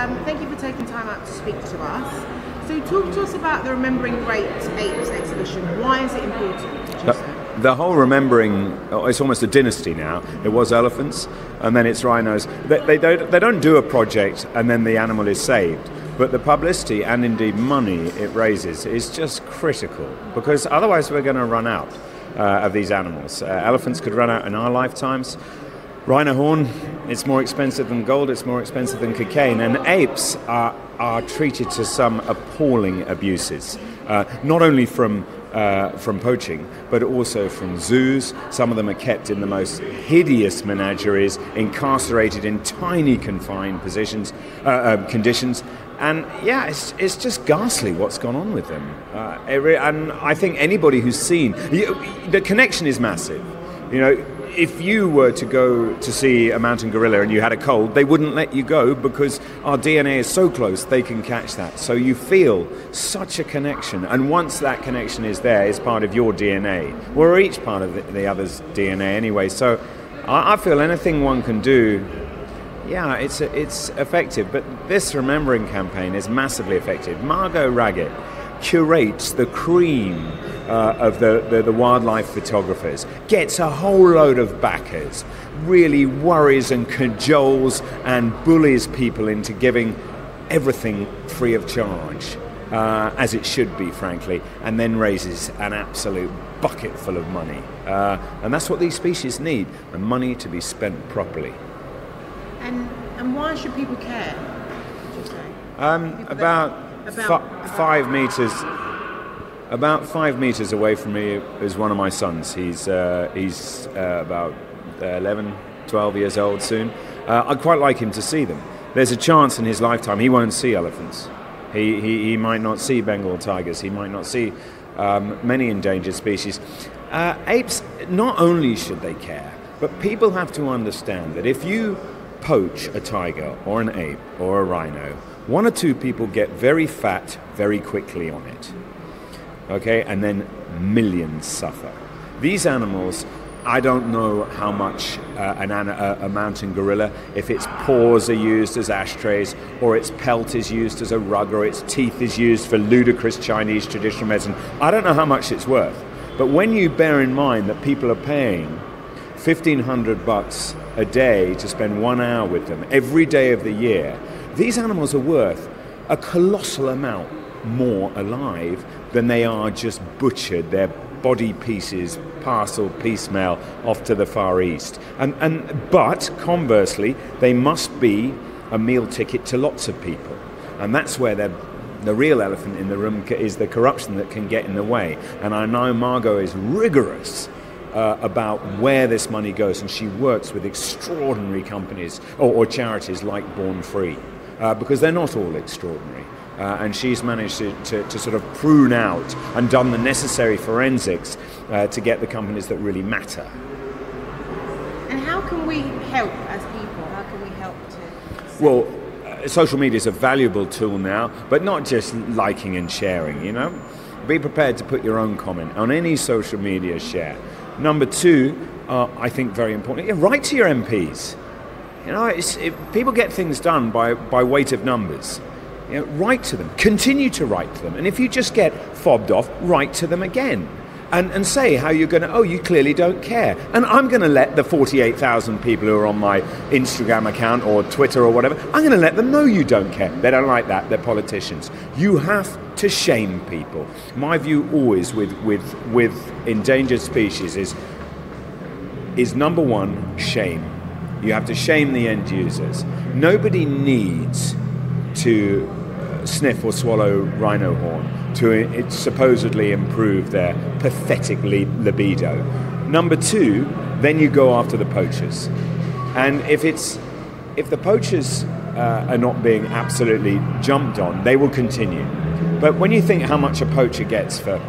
Um, thank you for taking time out to speak to us. So, talk to us about the Remembering Great Apes exhibition. Why is it important? The, the whole remembering, oh, it's almost a dynasty now. It was elephants, and then it's rhinos. They, they, don't, they don't do a project and then the animal is saved. But the publicity and indeed money it raises is just critical because otherwise we're going to run out uh, of these animals. Uh, elephants could run out in our lifetimes. Rhino horn, it's more expensive than gold, it's more expensive than cocaine. And apes are, are treated to some appalling abuses, uh, not only from uh, from poaching, but also from zoos. Some of them are kept in the most hideous menageries, incarcerated in tiny confined positions, uh, uh, conditions. And yeah, it's, it's just ghastly what's gone on with them. Uh, and I think anybody who's seen the connection is massive. You know, if you were to go to see a mountain gorilla and you had a cold, they wouldn't let you go because our DNA is so close they can catch that. So you feel such a connection, and once that connection is there, it's part of your DNA. We're each part of the, the other's DNA anyway. So I, I feel anything one can do yeah, it's it's effective, but this remembering campaign is massively effective. Margot Raggett curates the cream uh, of the, the, the, wildlife photographers, gets a whole load of backers, really worries and cajoles and bullies people into giving everything free of charge, uh, as it should be, frankly, and then raises an absolute bucket full of money. Uh, and that's what these species need the money to be spent properly. And, and why should people care? Um, about, about f- five meters about five meters away from me is one of my sons. He's, uh, he's uh, about 11, 12 years old soon. Uh, I'd quite like him to see them. There's a chance in his lifetime he won't see elephants. He, he, he might not see Bengal tigers. He might not see um, many endangered species. Uh, apes, not only should they care, but people have to understand that if you poach a tiger or an ape or a rhino, one or two people get very fat very quickly on it okay, and then millions suffer. These animals, I don't know how much uh, an, a, a mountain gorilla, if its paws are used as ashtrays, or its pelt is used as a rug, or its teeth is used for ludicrous Chinese traditional medicine. I don't know how much it's worth. But when you bear in mind that people are paying 1500 bucks a day to spend one hour with them every day of the year, these animals are worth a colossal amount more alive than they are just butchered. Their body pieces, parcel, piecemeal, off to the Far East. And, and, but conversely, they must be a meal ticket to lots of people. And that's where the real elephant in the room is the corruption that can get in the way. And I know Margot is rigorous uh, about where this money goes, and she works with extraordinary companies or, or charities like Born Free, uh, because they're not all extraordinary. Uh, and she's managed to, to, to, sort of prune out and done the necessary forensics uh, to get the companies that really matter. And how can we help as people? How can we help to? Well, uh, social media is a valuable tool now, but not just liking and sharing, you know? Be prepared to put your own comment on any social media share. Number two, uh, I think very important, yeah, write to your MPs. You know, it, people get things done by, by weight of numbers. You know, write to them, continue to write to them. And if you just get fobbed off, write to them again. And, and say how you're going to, oh, you clearly don't care. And I'm going to let the 48,000 people who are on my Instagram account or Twitter or whatever, I'm going to let them know you don't care. They don't like that. They're politicians. You have to shame people. My view always with, with, with endangered species is, is number one, shame. You have to shame the end users. Nobody needs to sniff or swallow rhino horn to it supposedly improve their pathetic libido. Number two, then you go after the poachers. And if it's if the poachers uh, are not being absolutely jumped on, they will continue. But when you think how much a poacher gets for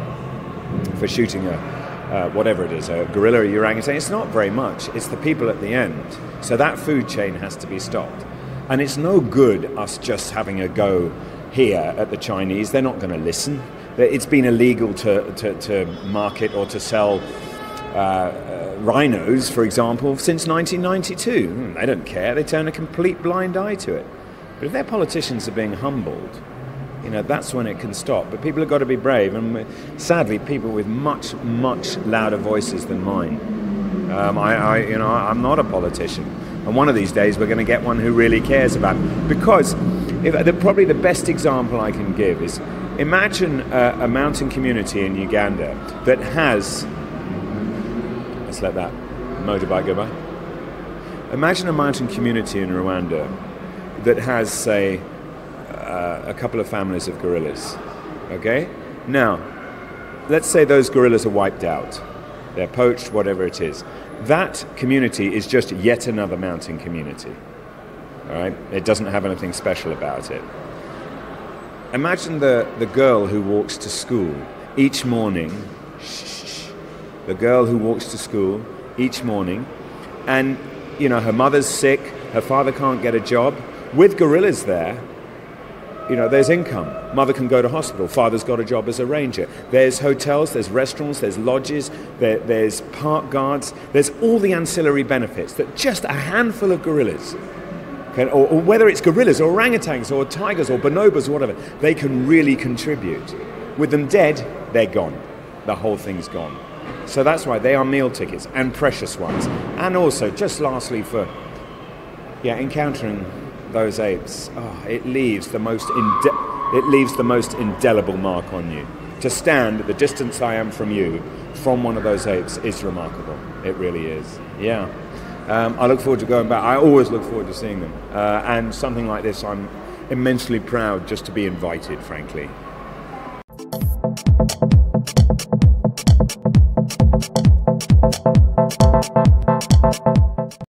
for shooting a uh, whatever it is, a gorilla or orangutan, it's not very much. It's the people at the end. So that food chain has to be stopped. And it's no good us just having a go here at the Chinese. They're not going to listen. It's been illegal to, to, to market or to sell uh, uh, rhinos, for example, since 1992. Hmm, they don't care. They turn a complete blind eye to it. But if their politicians are being humbled, you know, that's when it can stop. But people have got to be brave, and sadly, people with much, much louder voices than mine. Um, I, I, you know, I'm not a politician, and one of these days we're going to get one who really cares about. It. Because if, the, probably the best example I can give is imagine a, a mountain community in Uganda that has. Let's let that motorbike go by. Imagine a mountain community in Rwanda that has, say, uh, a couple of families of gorillas. Okay? Now, let's say those gorillas are wiped out, they're poached, whatever it is. That community is just yet another mountain community. All right? It doesn't have anything special about it. Imagine the, the girl who walks to school each morning. Shh, the girl who walks to school each morning, and you know her mother's sick, her father can't get a job. With gorillas there, you know, there's income. Mother can go to hospital. Father's got a job as a ranger. There's hotels, there's restaurants, there's lodges, there, there's park guards. There's all the ancillary benefits that just a handful of gorillas, can, or, or whether it's gorillas or orangutans or tigers or bonobos or whatever, they can really contribute. With them dead, they're gone. The whole thing's gone. So that's why they are meal tickets and precious ones. And also, just lastly, for yeah, encountering those apes, oh, it leaves the most inde- it leaves the most indelible mark on you. To stand at the distance I am from you, from one of those apes, is remarkable. It really is. Yeah. Um, I look forward to going back. I always look forward to seeing them. Uh, and something like this, I'm immensely proud just to be invited, frankly.